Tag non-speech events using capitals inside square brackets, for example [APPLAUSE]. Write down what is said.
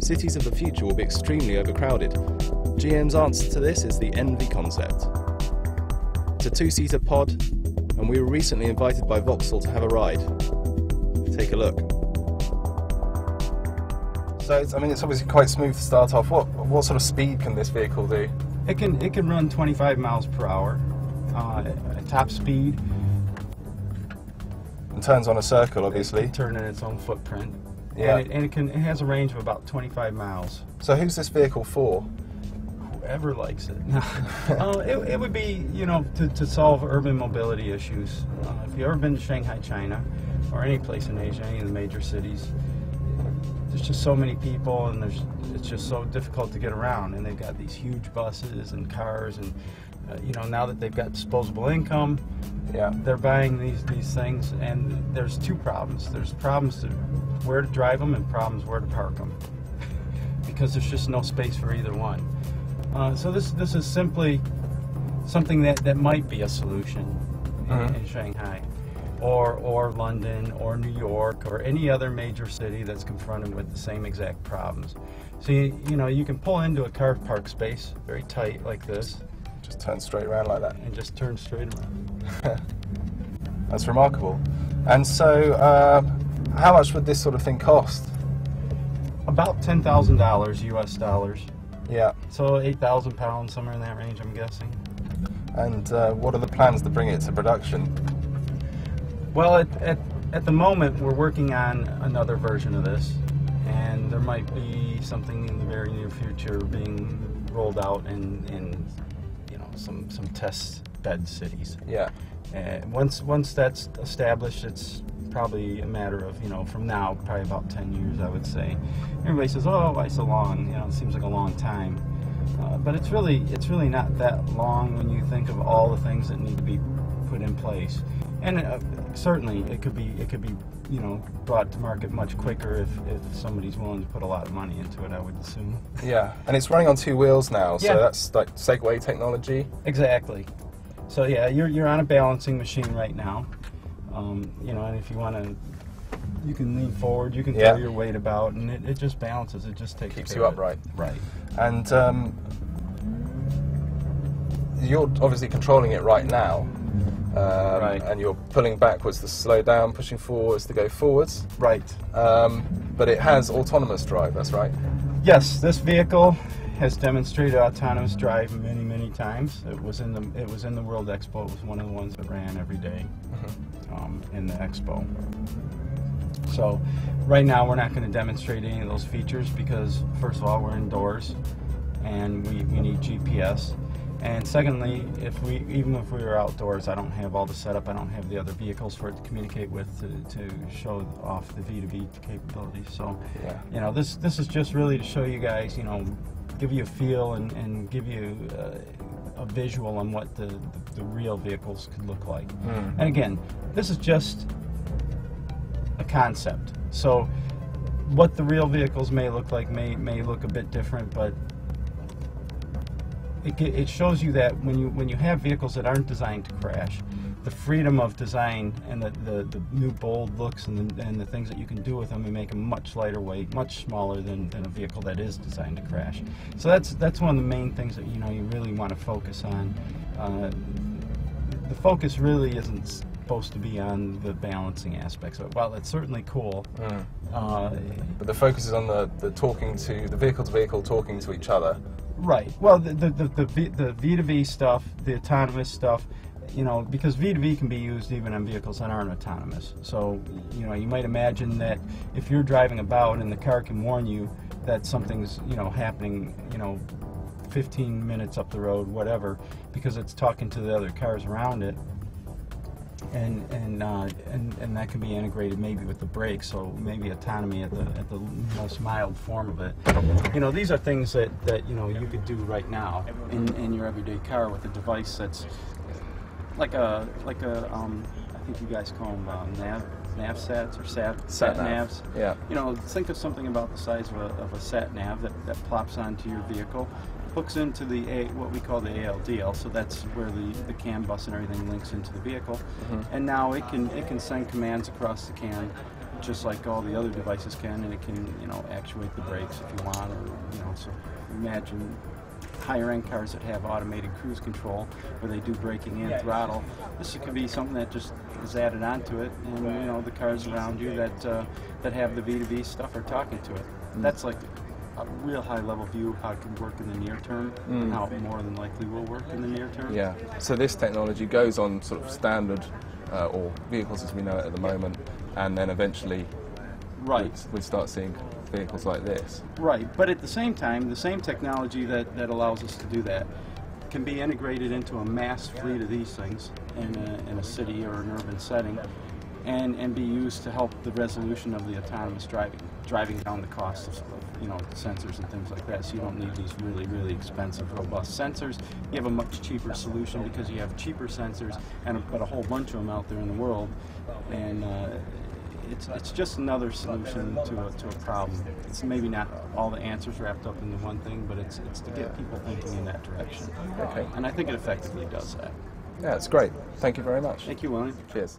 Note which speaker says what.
Speaker 1: cities of the future will be extremely overcrowded. GM's answer to this is the EN-V concept. It's a two-seater pod, and we were recently invited by Vauxhall to have a ride. Take a look. So, it's, I mean, it's obviously quite smooth to start off. What what sort of speed can this vehicle do?
Speaker 2: It can it can run 25 miles per hour, uh, at top speed.
Speaker 1: And turns on a circle, obviously.
Speaker 2: can turn in its own footprint.
Speaker 1: Yeah.
Speaker 2: And it, and it can it has a range of about 25 miles.
Speaker 1: So, who's this vehicle for?
Speaker 2: Whoever likes it. uh, [LAUGHS] it, it would be you know to, to solve urban mobility issues. Uh, if you've ever been to Shanghai, China, or any place in Asia, any of the major cities, there's just so many people and there's it's just so difficult to get around and they've got these huge buses and cars and uh, you know now that they've got disposable income
Speaker 1: Yeah.
Speaker 2: they're buying these these things and there's two problems there's problems to where to drive them and problems where to park them [LAUGHS] because there's just no space for either one uh, so this this is simply something that that might be a solution in,
Speaker 1: Mhm.
Speaker 2: in Shanghai or or London or New York or any other major city that's confronted with the same exact problems so you, you know you can pull into a car park space very tight like this
Speaker 1: Just turn straight around like that.
Speaker 2: and just turn straight around [LAUGHS]
Speaker 1: That's remarkable. And so, uh, how much would this sort of thing cost?
Speaker 2: about ten thousand dollars U.S. dollars,
Speaker 1: Yeah.
Speaker 2: so eight thousand pounds, somewhere in that range, I'm guessing.
Speaker 1: And uh, what are the plans to bring it to production?
Speaker 2: Well, at, at at the moment, we're working on another version of this, and there might be something in the very near future being rolled out you know some some test bed cities.
Speaker 1: Yeah.
Speaker 2: And once once that's established, it's probably a matter of you know from now probably about 10 years I would say. Everybody says, "Oh, why so long?" You know, it seems like a long time, uh, but it's really it's really not that long when you think of all the things that need to be put in place. And uh, certainly, it could be it could be you know brought to market much quicker if, if somebody's willing to put a lot of money into it. I would assume.
Speaker 1: Yeah. And it's running on two wheels now, so
Speaker 2: Yeah.
Speaker 1: that's like Segway technology.
Speaker 2: Exactly. So yeah, you're you're on a balancing machine right now. Um, you know, and if you want to, you can lean forward. You can
Speaker 1: Yeah.
Speaker 2: throw your weight about, and it, it just balances. It just takes
Speaker 1: Keeps you upright.
Speaker 2: Right.
Speaker 1: And um, you're obviously controlling it right now. Um,
Speaker 2: Right.
Speaker 1: And you're pulling backwards to slow down, pushing forwards to go forwards.
Speaker 2: Right.
Speaker 1: Um, but it has autonomous drive, that's right.
Speaker 2: Yes, this vehicle has demonstrated autonomous drive many, many times. It was in the it was in the World Expo. It was one of the ones that ran every day um, in the expo. So, right now we're not going to demonstrate any of those features because first of all we're indoors, and we, we need GPS. And secondly, if we even if we were outdoors, I don't have all the setup. I don't have the other vehicles for it to communicate with to, to show off the V2V capabilities. So,
Speaker 1: Yeah.
Speaker 2: you know, this this is just really to show you guys, you know, give you a feel and, and give you uh, a visual on what the, the, the real vehicles could look like.
Speaker 1: Mm.
Speaker 2: And again, this is just a concept. So what the real vehicles may look like may may look a bit different, but it, it shows you that when you when you have vehicles that aren't designed to crash, the freedom of design and the, the, the new bold looks and the, and the things that you can do with them and make them much lighter weight, much smaller than, than a vehicle that is designed to crash. So that's that's one of the main things that you know you really want to focus on. Uh, the focus really isn't supposed to be on the balancing aspects of it. While it's certainly cool,
Speaker 1: Mm.
Speaker 2: uh,
Speaker 1: But the focus is on the, the talking to, the vehicle to vehicle talking to each other.
Speaker 2: Right. Well, the the the, the, v, the V2V stuff, the autonomous stuff, you know, because V2V can be used even on vehicles that aren't autonomous. So, you know, you might imagine that if you're driving about and the car can warn you that something's, you know, happening, you know, 15 minutes up the road, whatever, because it's talking to the other cars around it. And and, uh, and and that can be integrated maybe with the brakes, so maybe autonomy at the at the most mild form of it. You know, these are things that, that you know you could do right now in, in your everyday car with a device that's like a like a um, I think you guys call them uh, nav nav sats or sat sat
Speaker 1: Sat-nav.
Speaker 2: navs.
Speaker 1: Yeah.
Speaker 2: You know, think of something about the size of a, of a sat nav that, that plops onto your vehicle, hooks into the a, what we call the ALDL. So that's where the, the CAN bus and everything links into the vehicle, and now it can it can send commands across the CAN just like all the other devices can, and it can, you know, actuate the brakes if you want, or you know, so imagine higher end cars that have automated cruise control where they do braking and throttle. This could be something that just is added onto it, and you know the cars around you that uh, that have the V2V stuff are talking to it. That's like a real high level view of how it can work in the near term and how it more than likely will work in the near term.
Speaker 1: Yeah. So this technology goes on sort of standard uh, or vehicles as we know it at the moment, and then eventually
Speaker 2: Right.
Speaker 1: we start seeing vehicles like this.
Speaker 2: Right, but at the same time, the same technology that, that allows us to do that can be integrated into a mass fleet of these things in a, in a city or an urban setting and, and be used to help the resolution of the autonomous driving, driving down the cost of, you know, sensors and things like that. So you don't need these really, really expensive, robust sensors. You have a much cheaper solution because you have cheaper sensors and but a whole bunch of them out there in the world. And uh, it's, it's just another solution to a, to a problem. It's maybe not all the answers wrapped up into one thing, but it's, it's to get people thinking in that direction.
Speaker 1: Okay.
Speaker 2: And I think it effectively does that.
Speaker 1: Yeah, it's great. Thank you very much.
Speaker 2: Thank you, William.
Speaker 1: Cheers.